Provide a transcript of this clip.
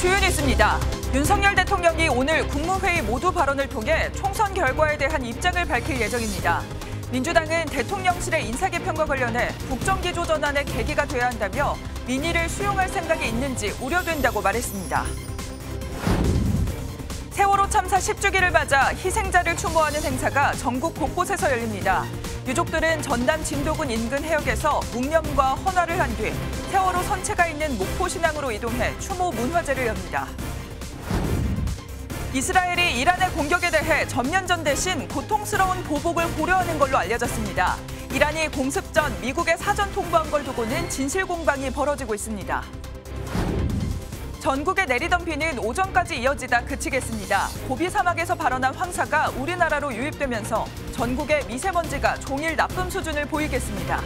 주요 뉴스입니다. 윤석열 대통령이 오늘 국무회의 모두 발언을 통해 총선 결과에 대한 입장을 밝힐 예정입니다. 민주당은 대통령실의 인사개편과 관련해 국정기조 전환의 계기가 돼야 한다며 민의를 수용할 생각이 있는지 우려된다고 말했습니다. 세월호 참사 10주기를 맞아 희생자를 추모하는 행사가 전국 곳곳에서 열립니다. 유족들은 전남 진도군 인근 해역에서 묵념과 헌화를 한 뒤 세월호 선체가 있는 목포 신항으로 이동해 추모 문화제를 엽니다. 이스라엘이 이란의 공격에 대해 전면전 대신 고통스러운 보복을 고려하는 걸로 알려졌습니다. 이란이 공습 전 미국에 사전 통보한 걸 두고는 진실 공방이 벌어지고 있습니다. 전국에 내리던 비는 오전까지 이어지다 그치겠습니다. 고비 사막에서 발원한 황사가 우리나라로 유입되면서 전국의 미세먼지가 종일 나쁨 수준을 보이겠습니다.